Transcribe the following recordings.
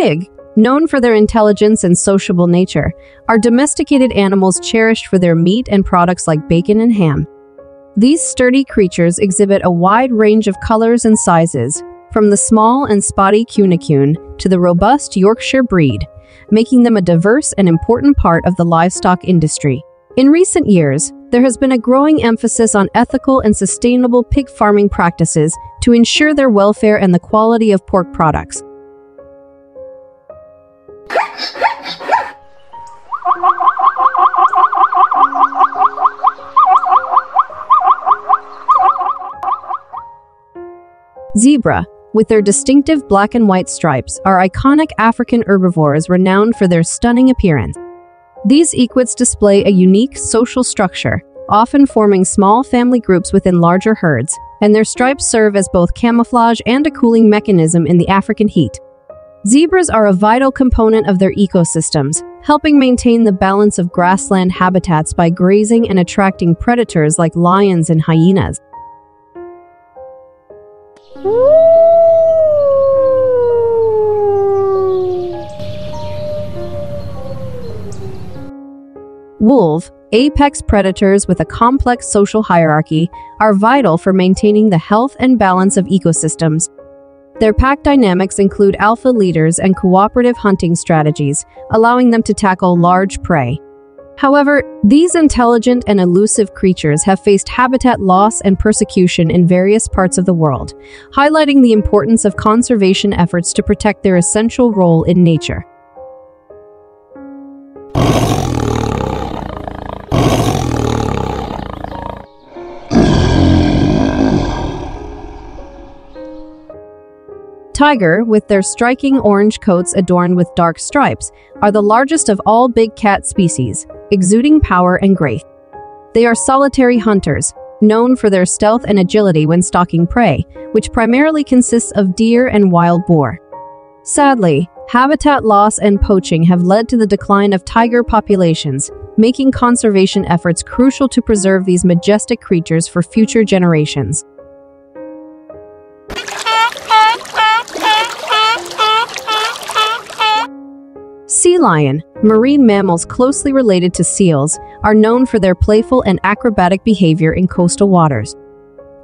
Pig, known for their intelligence and sociable nature, are domesticated animals cherished for their meat and products like bacon and ham. These sturdy creatures exhibit a wide range of colors and sizes, from the small and spotty Kunekune to the robust Yorkshire breed, making them a diverse and important part of the livestock industry. In recent years, there has been a growing emphasis on ethical and sustainable pig farming practices to ensure their welfare and the quality of pork products. Zebra, with their distinctive black and white stripes, are iconic African herbivores renowned for their stunning appearance. These equids display a unique social structure, often forming small family groups within larger herds, and their stripes serve as both camouflage and a cooling mechanism in the African heat. Zebras are a vital component of their ecosystems, helping maintain the balance of grassland habitats by grazing and attracting predators like lions and hyenas. Wolf, apex predators with a complex social hierarchy, are vital for maintaining the health and balance of ecosystems. Their pack dynamics include alpha leaders and cooperative hunting strategies, allowing them to tackle large prey. However, these intelligent and elusive creatures have faced habitat loss and persecution in various parts of the world, highlighting the importance of conservation efforts to protect their essential role in nature. Tiger, with their striking orange coats adorned with dark stripes, are the largest of all big cat species, exuding power and grace. They are solitary hunters, known for their stealth and agility when stalking prey, which primarily consists of deer and wild boar. Sadly, habitat loss and poaching have led to the decline of tiger populations, making conservation efforts crucial to preserve these majestic creatures for future generations. Sea lion, marine mammals closely related to seals, are known for their playful and acrobatic behavior in coastal waters.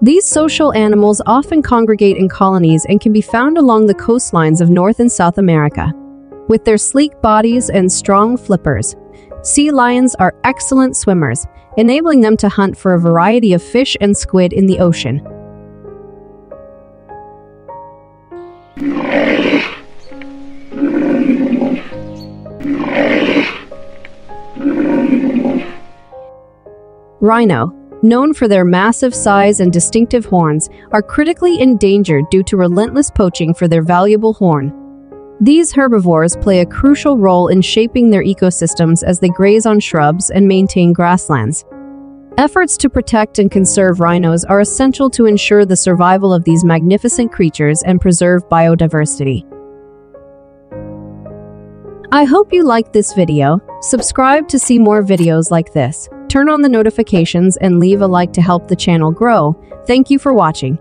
These social animals often congregate in colonies and can be found along the coastlines of North and South America. With their sleek bodies and strong flippers, sea lions are excellent swimmers, enabling them to hunt for a variety of fish and squid in the ocean. Rhino, known for their massive size and distinctive horns, are critically endangered due to relentless poaching for their valuable horn. These herbivores play a crucial role in shaping their ecosystems as they graze on shrubs and maintain grasslands. Efforts to protect and conserve rhinos are essential to ensure the survival of these magnificent creatures and preserve biodiversity. I hope you liked this video. Subscribe to see more videos like this. Turn on the notifications and leave a like to help the channel grow. Thank you for watching.